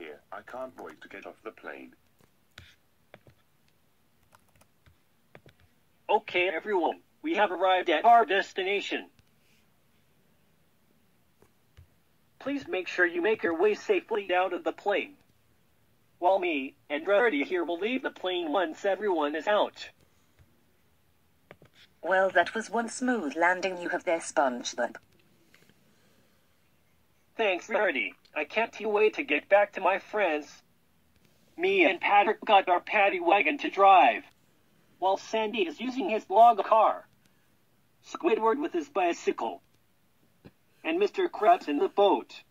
here. I can't wait to get off the plane. Okay, everyone, we have arrived at our destination. Please make sure you make your way safely out of the plane. While me and Rarity here will leave the plane once everyone is out. Well, that was one smooth landing you have there, SpongeBob. Thanks, Rarity. I can't wait to get back to my friends. Me and Patrick got our Patty Wagon to drive, while Sandy is using his log car. Squidward with his bicycle. And Mr. Krabs in the boat.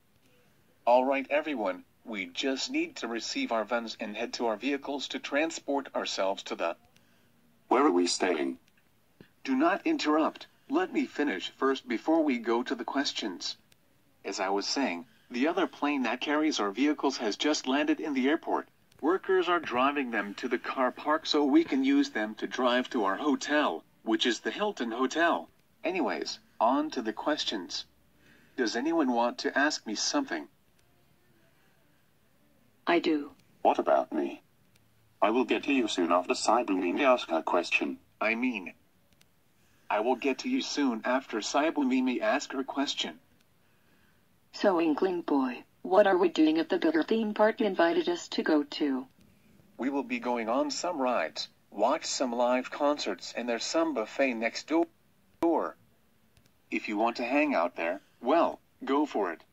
All right, everyone. We just need to receive our vans and head to our vehicles to transport ourselves to the. Where are we staying? Do not interrupt. Let me finish first before we go to the questions. As I was saying, the other plane that carries our vehicles has just landed in the airport. Workers are driving them to the car park so we can use them to drive to our hotel, which is the Hilton Hotel. Anyways, on to the questions. Does anyone want to ask me something? I do. What about me? I will get to you soon after Cybumimi asks her question. I mean, I will get to you soon after Saibumimi asks her question. So, Inkling Boy, what are we doing at the bigger theme park you invited us to go to? We will be going on some rides, watch some live concerts, and there's some buffet next do- door. If you want to hang out there, well, go for it.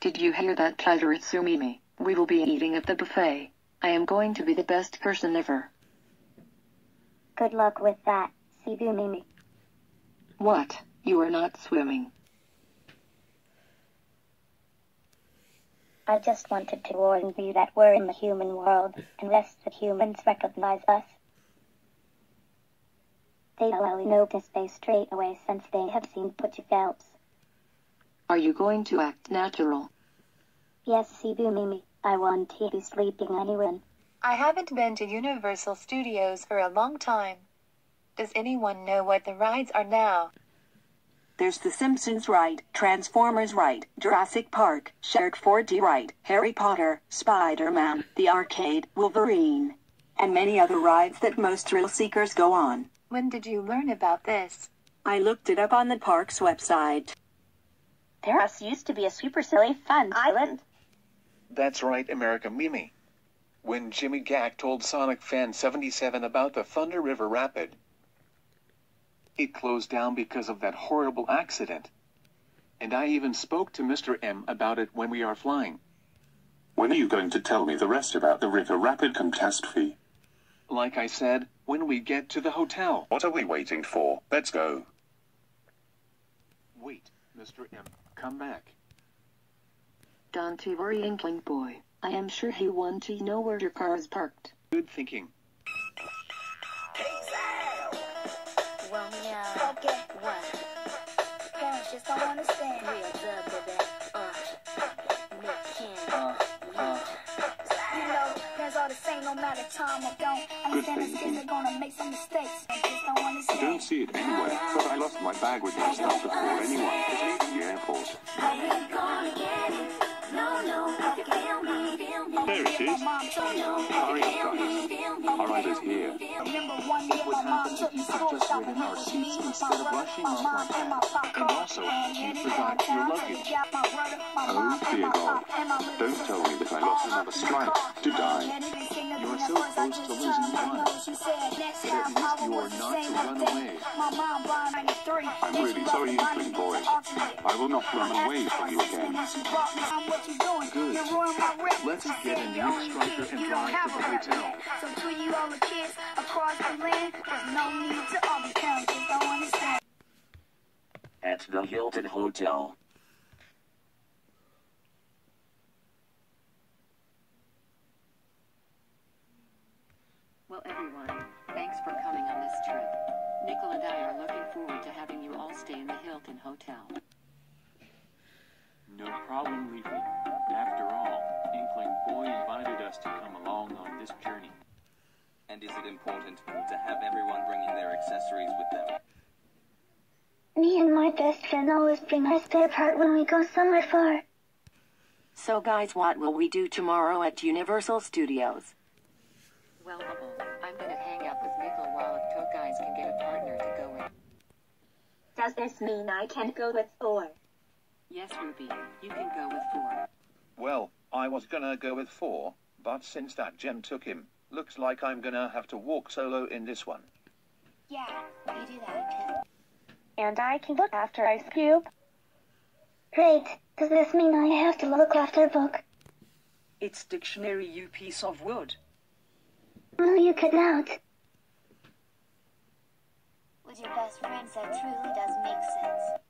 Did you hear that, Kaiseritsumimi? We will be eating at the buffet. I am going to be the best person ever. Good luck with that, Cebu Mimi. What? You are not swimming. I just wanted to warn you that we're in the human world, unless the humans recognize us. They will notice they straight away since they have seen Putty Phelps. Are you going to act natural? Yes, Cebu Mimi, I want to be sleeping anyway. I haven't been to Universal Studios for a long time. Does anyone know what the rides are now? There's The Simpsons ride, Transformers ride, Jurassic Park, Shark 4D ride, Harry Potter, Spider-Man, the arcade, Wolverine, and many other rides that most thrill seekers go on. When did you learn about this? I looked it up on the park's website. There also used to be a super silly fun island. That's right, America Mimi. When Jimmy Gack told Sonic Fan 77 about the Thunder River Rapid, it closed down because of that horrible accident. And I even spoke to Mr. M about it when we are flying. When are you going to tell me the rest about the River Rapid catastrophe? Like I said, when we get to the hotel. What are we waiting for? Let's go. Wait, Mr. M, come back. Don't you worry, Inkling Boy. I am sure he wants to know where your car is parked. Good thinking. Just don't understand. Real good, baby. Uh, Nick Cannon. yeah. You know, parents are the same no matter time or don't. Understand that kids are gonna make some mistakes. And just don't I don't see it anywhere, but I lost my bag with my stuff before anyone could leave the airport. There it is. Our ride is here. One year my mom took me school shopping with me, my brother, my mom, and also, you forgot your luggage. Oh, dear God. Don't tell me that I lost another stripe to die. You are so close to losing one. But at least you are not to run away. I'm really sorry, Inkling Boy. I will not run away from you again. Good. Let's get a new striker and drive to the hotel. So to you all the kids across the land, there's no need to argue, parents just don't understand. At the Hilton Hotel. And I are looking forward to having you all stay in the Hilton Hotel. No problem, Leafy. After all, Inkling Boy invited us to come along on this journey. And is it important to have everyone bringing their accessories with them? Me and my best friend always bring our spare part when we go somewhere far. So guys, what will we do tomorrow at Universal Studios? Well, Does this mean I can go with four? Yes, Ruby, you can go with four. Well, I was gonna go with four, but since that gem took him, looks like I'm gonna have to walk solo in this one. Yeah, you do that. And I can look after Ice Cube. Great. Does this mean I have to look after Book? It's dictionary, you piece of wood. Will you cut out? Your best friends, that truly does make sense.